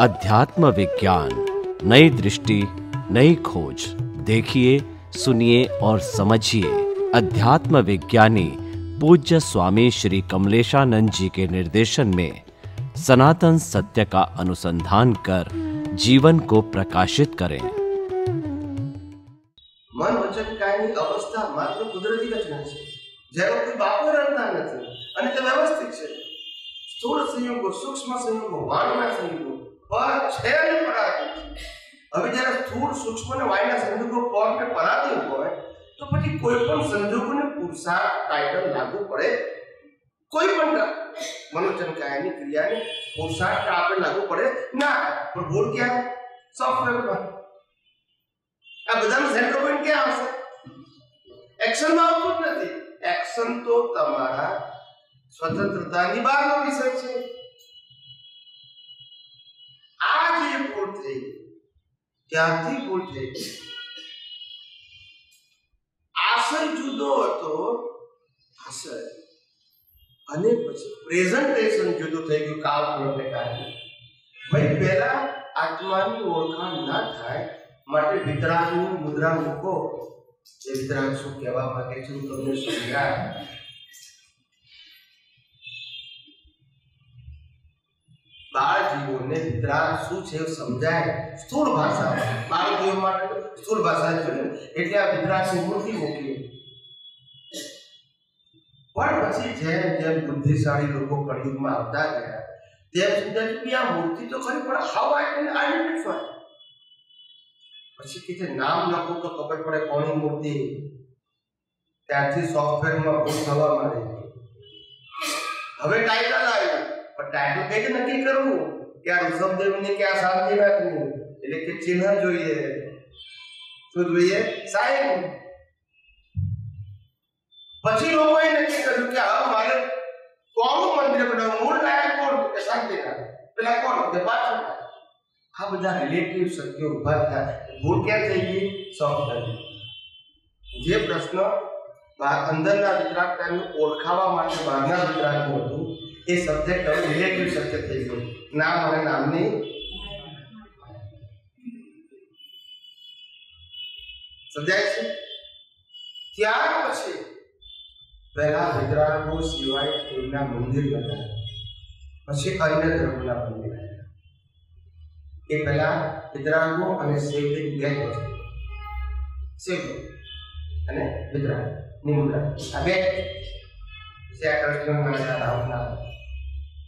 अध्यात्म विज्ञान नई दृष्टि नई खोज देखिए सुनिए और समझिए अध्यात्म विज्ञानी पूज्य स्वामी श्री कमलेशानंद जी के निर्देशन में सनातन सत्य का अनुसंधान कर जीवन को प्रकाशित करें મન વચન કાયની અવસ્થા માત્ર કુદરતી રચના છે જેનો કોઈ બાપો રચના નથી અને તે વ્યવસ્થિત છે સ્થૂળ સંયોગો સૂક્ષ્મ સંયોગો વાણીના સંયોગો પર છે અને પરાધીન હવે જ્યારે સ્થૂળ સૂક્ષ્મ અને વાણીના સંયોગો પર ને પરાધીન હોય તો પછી કોઈ પણ સંજોગોને પુરુષાર્થ ટાઇટલ લાગુ પડે કોઈ પણ મનોચન કાયની ક્રિયાને પુરુષાર્થ આપણે લાગુ પડે ના પણ ભૂલ ક્યાં સોફ્ટવેરમાં આ બધાનો સેન્ટર પોઈન્ટ ક્યાં આવશે એક્શનમાં આવતું જ નથી એક્શન તો તમારા સ્વતંત્રતાની બહારનો વિષય છે. આ જે ભૂલ થઈ, ક્યાંથી ભૂલ થઈ? આશય જુદો હતો આશય અને પછી પ્રેઝન્ટેશન જુદું થઈ ગયું કાળ પૂર્ણને કારણે. ભાઈ, પહેલા આત્માની ઓળખાણ ના થાય, માટે વિતરાગની મુદ્રા મૂકો. જે વિતરાગ શું કહેવા માંગે છે, હું તમને સમજાય બાળ જીવોને વિતરાગ શું છે એવું સમજાય સ્થૂળ ભાષામાં બાળ જીવો માટે સ્થૂળ ભાષા જ જોયું એટલે આ વિતરાગની મૂર્તિ મૂકી પણ પછી જેમ જેમ બુદ્ધિશાળી લોકો કળિયુગમાં આવતા ગયા તેમ સમજાય કે આ મૂર્તિ તો ખરી પણ હાઉ આઈ કેન આઈડેન્ટિફાય પછી કે જે નામ લખો તો ખબર પડે કોની મૂર્તિ ત્યારથી સોફ્ટવેરમાં ભૂલ થવા માંડી હવે ટાઇટલ આવ્યું પણ ટાઇટલ કઈ રીતે નક્કી કરવું કે આ ઋષભદેવની કે આ શાંતિનાથની એટલે કે ચિહ્ન જોઈએ શું જોઈએ સાહેબ પછી લોકોએ નક્કી કર્યું કે હવે મારે કોનું મંદિર બનાવવું મૂળ લાયક કોણ કે શાંતિનાથ પેલા કોણ કે પાછળ આ બધા રિલેટિવ શબ્દો ઉભા થયા ભૂલ ક્યાં થઈ ગઈ સોફ્ટવેર જે પ્રશ્ન બહાર અંદરના વિતરાગતાને ઓળખાવા માટે બહારના વિતરાગનું હતું એ સબ્જેક્ટ હવે રિલેટિવ સબ્જેક્ટ થઈ ગયું નામ અને નામની સમજાય છે ત્યાર પછી પહેલા વિતરાગો સિવાય એમના મંદિર હતા પછી અન્ય ધર્મના મંદિર હતા એ પહેલા વિતરાગો અને શિવલિંગ બે વસ્તુ શિવલિંગ અને વિતરાગ ની મુદ્રા આ બે પછી આ કૃષ્ણ રામના બધા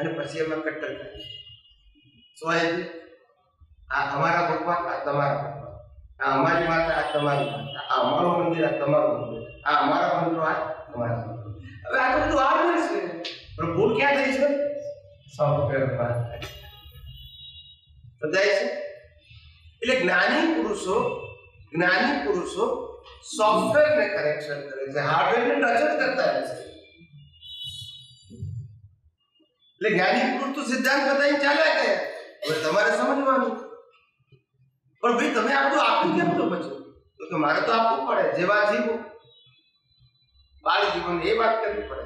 અને પછી એમાં કટ્ટર થાય શું આવે છે આ અમારા ભગવાન આ તમારા ભગવાન આ અમારી માતા આ તમારી માતા આ અમારું મંદિર આ તમારું મંદિર આ અમારા મંત્રો આ તમારા મંત્રો હવે આ તો બધું આવે છે પણ ભૂલ ક્યાં થઈ છે સોફ્ટવેર પર સમજાય છે એટલે જ્ઞાની પુરુષો જ્ઞાની પુરુષો સોફ્ટવેરને કરેક્શન કરે છે હાર્ડવેરને ટચ જ કરતા રહે છે એટલે જ્ઞાની પુરુષ તો સિદ્ધાંત બતાવીને ચાલ્યા ગયા હવે તમારે સમજવાનું પણ ભાઈ તમે આ બધું આપ્યું કેમ તો પછી તો કે મારે તો આપવું પડે જેવા જીવો બાળ જીવન એ વાત કરવી પડે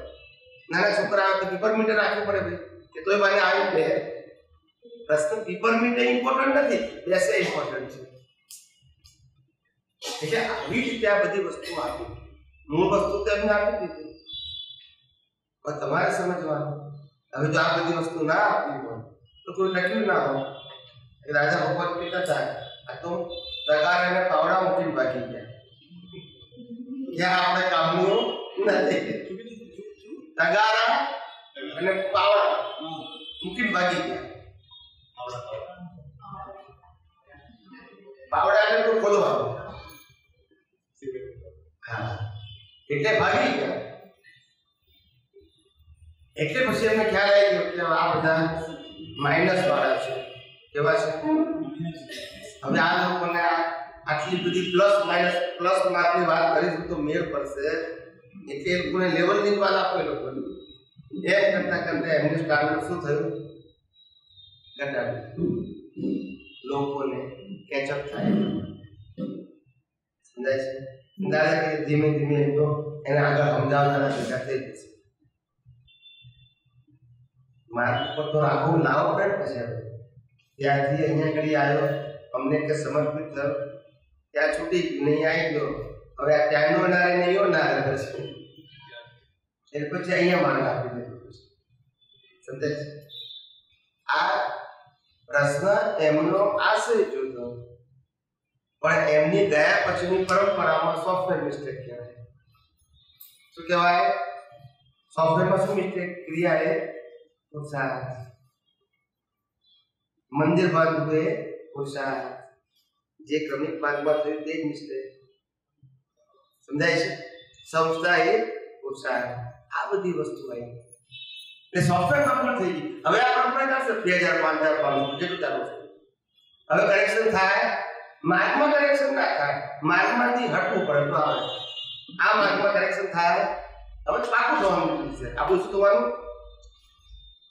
નાના છોકરા આવે તો પેપર મીટર રાખવું પડે ભાઈ કે તોય ભાઈ આવી બે પ્રશ્ન પેપર મીટર ઇમ્પોર્ટન્ટ નથી બેસે ઇમ્પોર્ટન્ટ છે એટલે આવી રીતે આ બધી વસ્તુ આપી મૂળ વસ્તુ તો એમને આપી દીધી પણ તમારે સમજવાનું હવે જો આ બધી વસ્તુ ના આપવી હોય, તો કોઈ લખ્યું ના હોય. રાજા ભગવત પિતા હતા આ તો તગાર અને પાવડા મૂકીને ભાગી ગયા. જ્યાં આપણે કામનું નથી. તગારા અને પાવડા મૂકીને ભાગી ગયા. પાવડા એટલે ખોલવાનું. હા. એટલે ભાગી ગયા. એટલે પછી એમને ખ્યાલ આવી ગયો કે આ બધા માઇનસ વાળા છે. કેવા છે હવે આ લોકોને આટલી બધી પ્લસ માઇનસ પ્લસ માર્કની વાત કરીશું તો મેળ પડશે. એટલે એ લોકોને લેવલની વાત આપો એ લોકોની. એ કરતા કરતા એમનું સ્ટાન્ડર્ડ શું થયું? ઘટાડ્યું લોકોને કેચઅપ થાય. સમજાય છે? સમજાય ધીમે ધીમે એમનો એને આગળ સમજાવનારા ભેગા થઈ જશે. માર્ગ ઉપર તો આખું લાવો પડે ને હવે ત્યાંથી અહીંયા ઘડી આવ્યો. અમને કે સમર્પિત થયો. ત્યાં છૂટી નહીં આવી ગયો. હવે આ ત્યાંનો નારે નહીં નારે પછી. એ પછી અહીંયા માર્ગ આપી દીધો સમજાય આ પ્રશ્ન એમનો આશય જોતો પણ એમની દયા પછીની પરંપરામાં સોફ્ટવેર મિસ્ટેક કહેવાય. શું કહેવાય? સોફ્ટવેરમાં શું મિસ્ટેક ક્રિયા એ પુરુષાર્થ મંદિર બાંધવું એ પુરુષાર્થ જે ક્રમિક માર્ગમાં થયું તે જ મિસ્ટેક સમજાય છે સંસ્થા એ પુરુષાર્થ આ બધી વસ્તુ આવી એટલે સોફ્ટવેર કમ્પ્લીટ થઈ ગઈ હવે આ પરંપરા ચાલશે બે હજાર પાંચ હજાર પાંચ જેટલું ચાલુ છે હવે કરેક્શન થાય માર્ગમાં કરેક્શન ના થાય માર્ગમાંથી હટવું પડે તો આવે આ માર્ગમાં કરેક્શન થાય હવે પાકું થવાનું છે આપણું શું થવાનું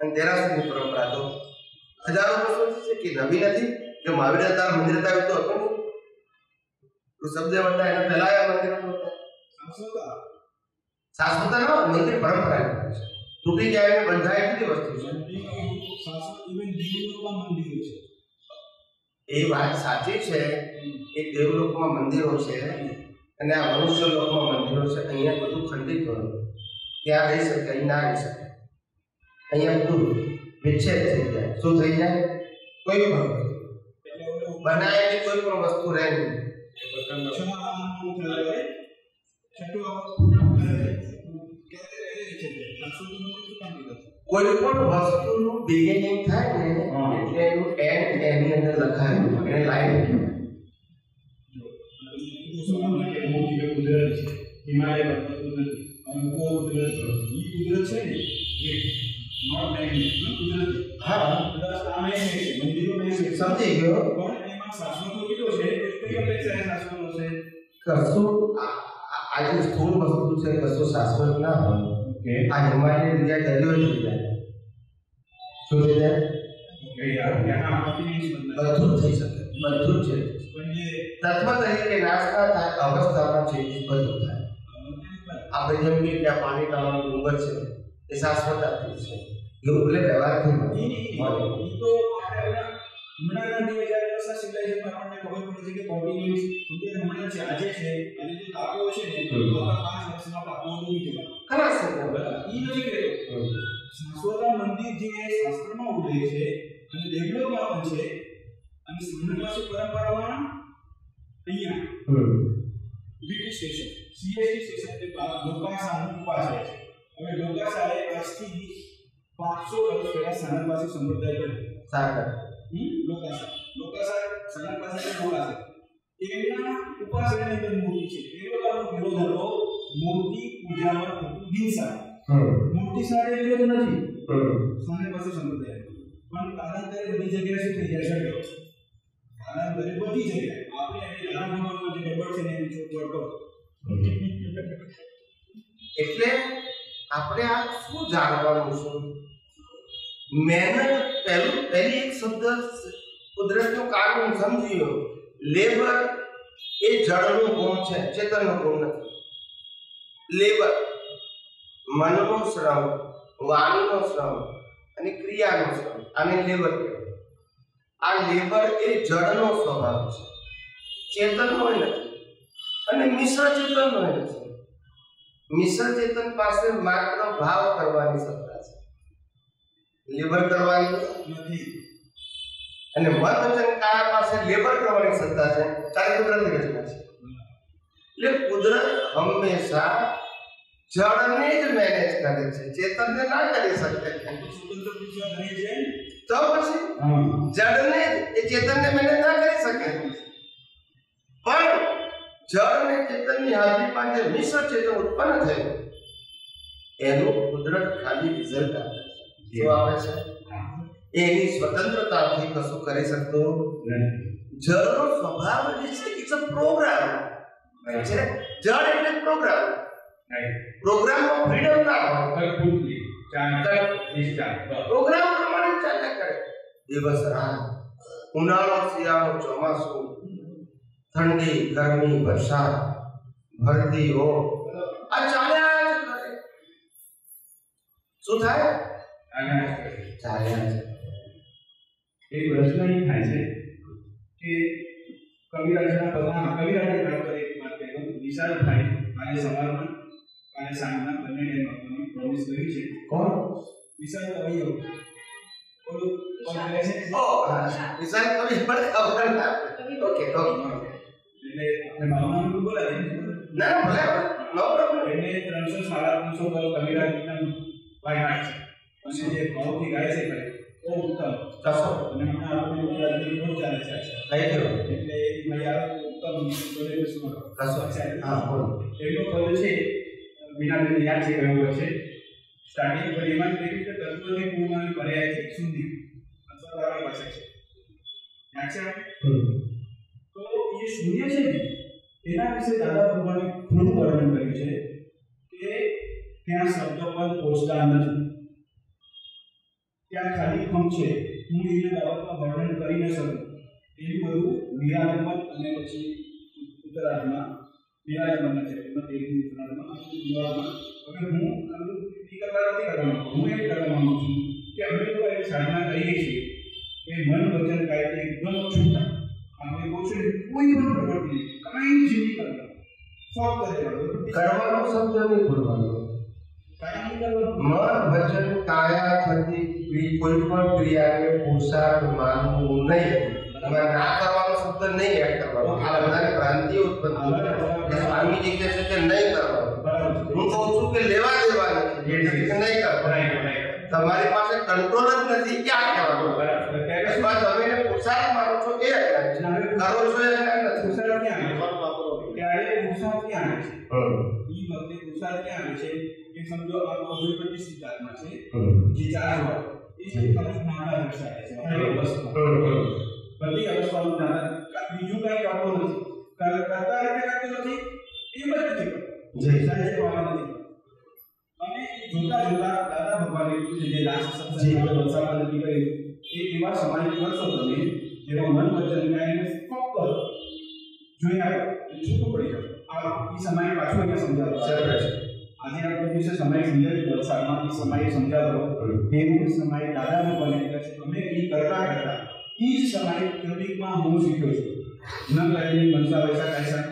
અને તેરાસની પરંપરા તો હજારો વર્ષોથી છે કે નવી નથી. કે મહાવીર મંદિર હતા તો હતું નહીં. ઋષભદેવ હતા, એના પહેલા મંદિર હતા. શાશ્વત મંદિર પરંપરા તૂટી જાય અને વસ્તુ છે. એ વાત સાચી છે કે દેવલોકમાં મંદિરો છે અને આ મનુષ્ય લોકમાં મંદિરો છે, અહીંયા બધું ખંડિત હોય. ત્યાં રહી શકે અહીં ના રહી શકે અહીંયા બધું વિચ્છેદ થઈ જાય શું થઈ જાય કોઈ પણ બનાવેલી કોઈ પણ વસ્તુ રહે નહીં કોઈ પણ વસ્તુનું બિગિનિંગ થાય ને એટલે એનું એન્ડ એની અંદર લખાયેલું એને લાઈન હિમાલય પર્વતો નથી અંકો કુદરત ઈ કુદરત છે ને એ નોટ ડાયમેન્શનલ કુદરત હા કદાચ આમે છે મંદિરો ને છે સમજી ગયો પણ એમાં શાસનો કેટલો છે કઈ અપેક્ષા શાસનો છે કશું આ- આ- આ જે સ્થૂળ વસ્તુ છે કશું શાશ્વત ના હોય ઓકે આ હિમાલય જગ્યાએ દરિયો થઈ જાય શું થઈ જાય ઓકે યાર ત્યાં આપત્તિ બધું જ થઈ શકે બધું જ છે પણ જે તત્વ તરીકે નાશ ના થાય અવસ્થામાં ચેન્જીસ બધું થાય આપણે જેમ કે ત્યાં પાણી ટાળવાનું ડુંગર છે એ શાશ્વત આપેલું છે એવું એટલે વ્યવહારથી મળે. મળે. તો હમણાંના બે હજાર વર્ષના સિવિલાઇઝેશન આપણને ખબર પડે છે કે કોન્ટિન્યુઅસ જે હમણાં છે આજે છે અને જે છે ને તો પાંચ વર્ષમાં ટાપુઓ ડૂબી જવા ખરા છે ને? ઈ નથી કહેતો સાસોદા મંદિર જે શાસ્ત્રમાં ઉલ્લેખ છે અને ડેવલપમાં પણ છે અને પાસે પરંપરામાં અહીંયા. બીટી સ્ટેશન સીએસટી સ્ટેશન ઉપાશ્રય છે હવે લોકભાષાએ આજથી પાંચસો વર્ષ પહેલા સાનંદ પાસે સંપ્રદાય બન્યો સાગર હમ? લોકાસા લોકાસા સાનંદ પાસે છે લોકાસા એમના ઉપાશ્રયની અંદર મૂર્તિ છે એ લોકોનો વિરોધ હતો મૂર્તિ પૂજામાં થતું હિંસા હમ. મૂર્તિ સાથે વિરોધ નથી હમ. સાનંદ પાસે સંપ્રદાય પણ કાલાંતરે બધી જગ્યાએ શું થઈ જાય છે કાલાંતરે બધી જગ્યાએ આપણે અહીં રામ ભગવાનનો જે ગડબડ છે ને એની ચોખવટ કરો એટલે આપણે આ શું જાણવાનું છે? મહેનત પહેલું, પહેલી એક શબ્દ કુદરતનું કાનૂન સમજીયો લેબર એ જળનું ગુણ છે, ચેતનનો ગુણ નથી. લેબર મનનો શ્રમ, વાણીનો શ્રમ અને ક્રિયાનો શ્રમ, આને લેબર કહેવાય આ લેબર એ જળનો સ્વભાવ છે. ચેતન હોય નથી અને મિશ્ર ચેતન હોય નથી. મિશ્ર ચેતન પાસે માત્ર ભાવ કરવાની સત્તા છે લેબર કરવાની નથી અને મન વચન કાયા પાસે લેબર કરવાની સત્તા છે ત્યારે કુદરતી રચના છે એટલે કુદરત હંમેશા જળને જ મેનેજ કરે છે ચેતનને ના કરી શકે સ્વતંત્ર પુરુષ ધણી છે તો પછી હા જળને એ ચેતનને મેનેજ ના કરી શકે પણ જળ અને ચેતનની હાજરીમાં જે મિશ્ર ચેતન ઉત્પન્ન થયું એનું કુદરત ખાલી રિઝલ્ટ આપે છે શું આપે છે એની સ્વતંત્રતાથી કશું કરી શકતો જળનો સ્વભાવ જે છે ઇટ્સ અ પ્રોગ્રામ છે જળ એટલે પ્રોગ્રામ પ્રોગ્રામમાં ફ્રીડમ ના હોય પ્રોગ્રામ પ્રમાણે ચાલ્યા કરે દિવસ રાત ઉનાળો શિયાળો ચોમાસું ઠંડી ગરમી વરસાદ ભરતી હો આ ચાલ્યા જ કરે શું થાય ચાલ્યા જ એક પ્રશ્ન એ થાય છે કે કવિરાજના પદમાં કવિરાજે વાત કરી એક વાત કહેતો વિશાલ ભાઈ કાલે સવારમાં કાલે સાંજના બંને ટાઈમ આપવાનું પ્રોમિસ કર્યું છે કોણ વિશાલ કવિઓ ઓલું કોણ કરે છે ઓ વિશાલ કવિ પણ ખબર ના ઓકે ઓકે એટલે આપણે ભાવનાનું બોલાય ના ના ભલે નો પ્રોબ્લેમ એને ત્રણસો સાડા ત્રણસો કરોડ કવિરાજ ભાઈ બાયહાટ છે. અને જે ભાવથી ગાય છે ભાઈ બહુ ઉત્તમ. કશો અને હમણાં આપણે ગુજરાતની બહુ ચાલે છે. થઈ ગયો એટલે મર્યાદા ઉત્તમ કશો હા બોલો. એમનો પદ છે મીનાબેન યાદ છે કયો છે. સ્ટાર્ટિંગ પર એમાં રીતે લખ્યું કે તત્વની પૂર્ણ પર્યાય છે શૂન્ય. અથવા બરાબર છે. યાદ છે? તો શૂન્ય છે ને, એના વિશે દાદા ભગવાને ઘણું વર્ણન કર્યું છે કે ત્યાં શબ્દ પર પહોંચતા નથી. ત્યાં ખાલી ખમ છે. હું એના બાબતમાં વર્ણન કરી ન શકું. એવું બધું નિરાલંબન અને પછી ઉત્તરાર્ધમાં નિરાલંબનના ચેપ્ટરમાં તેરમી ઉત્તરાર્ધમાં નિરાલંબન હવે હું આનું એ કરતા નથી કરવા હું એ કરવા માંગુ છું કે અમે લોકો એ સાધના કરીએ છીએ. એ મન વચન કાયદે એકદમ છૂટા આપણે કહું છું ને, કોઈ પણ પ્રવૃત્તિ કાંઈ જ નહીં કરવાનું ફક્ત રહેવાનું કરવાનો શબ્દ નહીં બોલવાનો કાંઈ નહીં કરવાનું મન વચન કાયા થતી ક્રિ- કોઈ પણ ક્રિયાને પુરુષાર્થ માનવું નહીં એમાં ના કરવાનો શબ્દ નહીં એડ કરવાનો આ બધાની ભ્રાંતિ ઉત્પન્ન થાય છે. કે સ્વામીજી કહે છે કે નહીં કરવાનું બરાબર છે. હું કહું છું કે લેવા દેવા નથી એટલે કે નહીં કરવાનું તમારી પાસે કંટ્રોલ જ નથી ક્યાં કહેવાનું બરાબર. ત્યારે બસ તમે એને પુરુષાર્થ માનો છો એ અજ્ઞાન છે કરો છો એ અજ્ઞાન નથી પુરુષાર્થ ક્યાં આવે છે? ત્યારે પુરુષાર્થ ક્યાં આવે છે હમ. ઈ વખતે પુરુષાર્થ ક્યાં આવે છે કે સમજો આ કોઝોપેટી સિદ્ધાંતમાં છે હમ. જે ચાર હોય એ છે ખાલી નાના દર્શાવે છે હરેક વસ્તુ હમ. બધી અવસ્થાનું દાદા બીજું કઈ કરતો નથી કર- કરતા રીતે કરતો નથી એ બધું નથી કરતો જી. સાહેબ વાળા નથી કરતો. અને એ જોતા જોતા દાદા ભગવાને કીધું છે જે લાસ્ટ જી. સત્સંગ વલસાડ નથી કર્યું એ એવા સમાજ કરશો તમે જેમાં મન વચન કાયને ફક્ત જોઈ આવે છૂટું પડી જશે આ એ સમય પાછું અહીંયા સમજાવતો સરસ. આજે આપણે દિવસે સમય સમજાવ્યો વલસાડમાં એ સમયે સમજાવ્યો એવું સમય દાદા ભગવાને કહે છે અમે એ કરતા કરતા એ જ સમય ક્રમિકમાં હું શીખ્યો છું ન કરેલી મનસા વૈસા કૈસા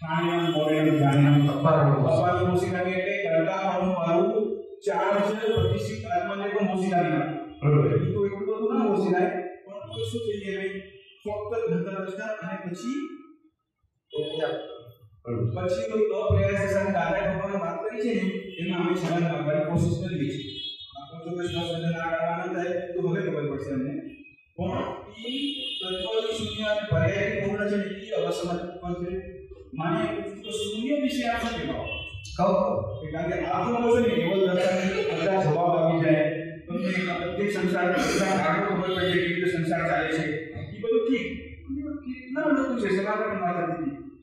ખાણીમાં મોરેનું જાણીનું અપારનું. અપારનું મોસી લાગે એટલે કરતા મારું મારું ચાર્જ પ્રતિષ્ઠિત આત્માને પણ મોસી લાગી નાખે. હમ. એ તો એટલું બધું ના મોસી લાગે પણ તો શું થઈ જાય ફક્ત ધંધા અને પછી હમ. પછી કોઈ અપ્રયાસ સાથે દાદા ભગવાન વાત કરી છે ને એમાં અમે છલાંગ મારવાની કોશિશ કરીએ છીએ આપો તો કૃષ્ણ સર્જન આડવાના થાય તો હવે ખબર પડશે અમને પણ ઈ તત્વની શૂન્ય અને પર્યાયની પૂર્ણ છે ને ઈ અવસ્થામાં પણ છે માને એવું પૂછ્યું કે શૂન્ય વિશે આ શું કહેવાય કહો કે કારણ કે આ તો બોલો ને કેવલ દર્શન બધા જવાબ આપી જાય તમને પ્રત્યેક સંસાર સંસાર આગળ ખબર પડી જાય કેવી રીતે સંસાર ચાલે છે એ બધું ઠીક પણ કેટલા લોકો છે સનાતન માતાજી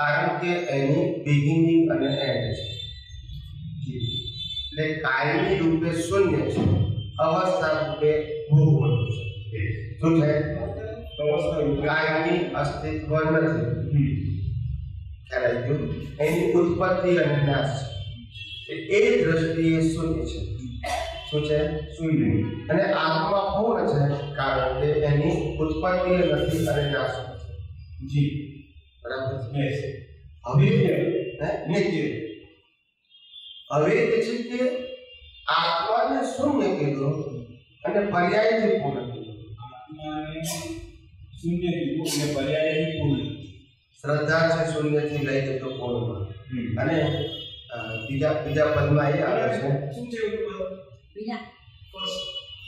કારણ કે એની બિગિનિંગ અને એન્ડ છે. એટલે કાયમી રૂપે શૂન્ય છે અવસ્થા રૂપે ભૂગોળ છે. શું છે? કાયમી અસ્તિત્વ નથી. ખ્યાલ આવી ગયો? એની ઉત્પત્તિ અને નાશ છે. એ દ્રષ્ટિએ શૂન્ય છે. શું છે? શૂન્ય. અને આત્મા પૂર્ણ છે કારણ કે એની ઉત્પત્તિ નથી અને નાશ નથી. જી. બરાબર છે યસ હવે નિત્ય હે? નિત્ય હવે એ છે કે આત્માને શૂન્ય કીધું અને પર્યાયથી પૂર્ણ કીધું આત્માને શૂન્ય કીધું અને પર્યાયથી પૂર્ણ શ્રદ્ધા છે શૂન્યથી લઈ જતો પૂર્ણમાં હમ. અને અ, બીજા બીજા પદમાં એ આવે છે શું છે એવું બધું? બીજા ફર્સ્ટ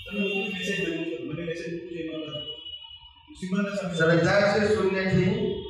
તમે હું મેસેજ કર્યું છે મને મેસેજ મૂકજો એમાં બધા. શ્રીમંત સ્વામી શ્રદ્ધા છે શૂન્યથી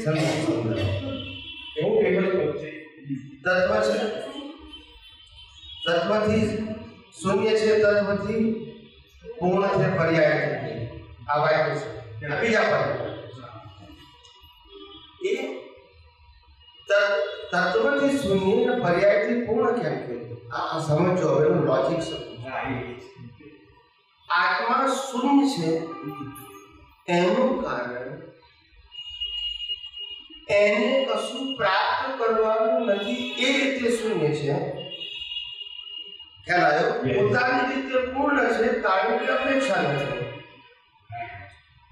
સમજી સમજાવો. એવું ફેમસ પદ છે તત્વ છે તત્વથી શૂન્ય છે તત્વથી પૂર્ણ છે પર્યાય છે આ વાક્ય છે આ બીજા પદ એ ત- તત્વથી શૂન્ય અને પર્યાયથી પૂર્ણ કેમ કે આ સમજો હવે એનું લોજિક સમજો હા એ છે આત્મા શૂન્ય છે એનું કારણ એને કશું પ્રાપ્ત કરવાનું નથી. એ રીતે શૂન્ય છે. ખ્યાલ આવ્યો? પોતાની રીતે પૂર્ણ છે કારણ કે અપેક્ષા નથી.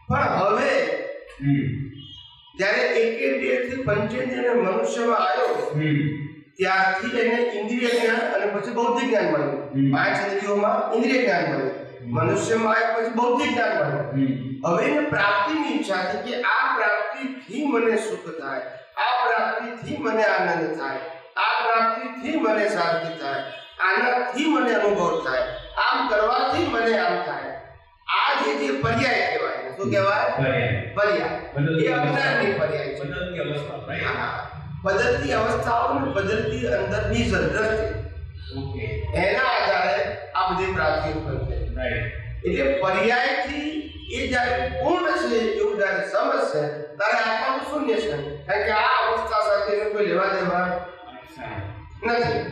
પણ હવે જ્યારે એકેન્દ્રિયથી પંચેન્દ્રિય મનુષ્યમાં આવ્યો ત્યારથી એને ઇન્દ્રિય જ્ઞાન અને પછી બૌદ્ધિક જ્ઞાન મળ્યું. પાંચ ઇન્દ્રિયોમાં ઇન્દ્રિય જ્ઞાન મળ્યું. મનુષ્યમાં આવ્યા પછી બૌદ્ધિક જ્ઞાન મળ્યું. હવે એને પ્રાપ્તિની ઈચ્છા છે કે આ પ્રાપ્તિથી મને સુખ થાય આ પ્રાપ્તિથી મને આનંદ થાય આ પ્રાપ્તિથી મને શાંતિ થાય આનાથી મને અનુભવ થાય આમ કરવાથી મને આમ થાય આ જે જે પર્યાય કહેવાય શું કહેવાય પર્યાય પર્યાય એ અજ્ઞાનની પર્યાય છે બદલતી અવસ્થા right? હા. બદલતી અવસ્થાઓ અને બદલતી અંદરની દ્રષ્ટિ ઓકે એના આધારે આ બધી પ્રાપ્તિ બનશે રાઈટ એટલે પર્યાયથી એ જ્યારે પૂર્ણ છે એવું જ્યારે સમજશે ત્યારે આત્માનું શૂન્ય છે કારણ કે આ અવસ્થા સાથે એનો કોઈ લેવા દેવા અચ્છા નથી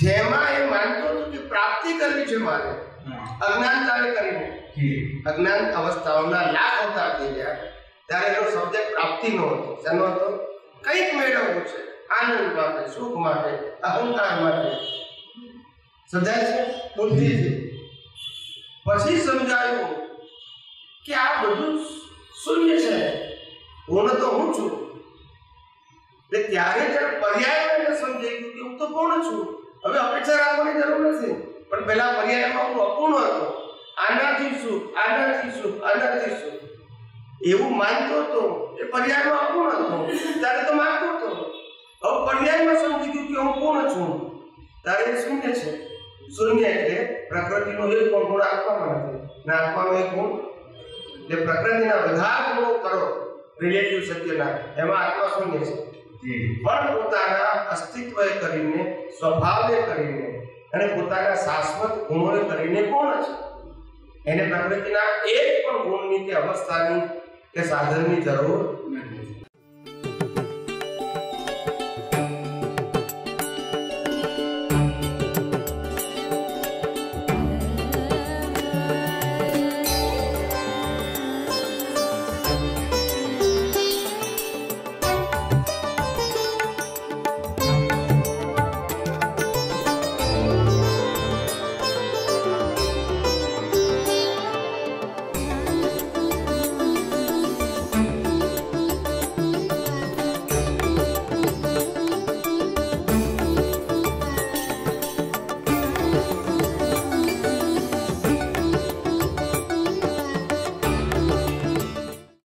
જેમાં એ માનતો હતો કે પ્રાપ્તિ કરવી છે મારે હા અજ્ઞાનતાને કરીને ઠીક અજ્ઞાન અવસ્થાઓના લાખ અવતાર થઈ ગયા ત્યારે એનો સબ્જેક્ટ પ્રાપ્તિ નો હતો શેનો હતો કંઈક મેળવવું છે આનંદ માટે સુખ માટે અહંકાર માટે સમજાય છે બુદ્ધિથી પછી સમજાયું કે આ બધું શૂન્ય છે. હું તો હું છું. એટલે ત્યારે જ્યારે પર્યાય એને સમજાઈ ગયું કે હું તો કોણ છું. હવે અપેક્ષા રાખવાની જરૂર નથી. પણ પહેલા પર્યાયમાં હું અપૂર્ણ હતો. આનાથી શું? આનાથી શું? આનાથી શું? એવું માનતો હતો એ પર્યાયમાં અપૂર્ણ હતો. ત્યારે તો માનતો હતો. હવે પર્યાયમાં સમજી ગયું કે હું પૂર્ણ છું? ત્યારે એ શૂન્ય છે. શૂન્ય એટલે પ્રકૃતિનો એક પણ ગુણ આપવામાં નથી. ને આપવાનો એક ગુણ એટલે પ્રકૃતિના બધા ગુણો કરો રિલેટિવ સત્યના એમાં આત્મા શૂન્ય છે. પણ પોતાના અસ્તિત્વએ કરીને સ્વભાવે કરીને અને પોતાના શાશ્વત ગુણોને કરીને કોણ છે એને પ્રકૃતિના એક પણ ગુણની કે અવસ્થાની કે સાધનની જરૂર નથી.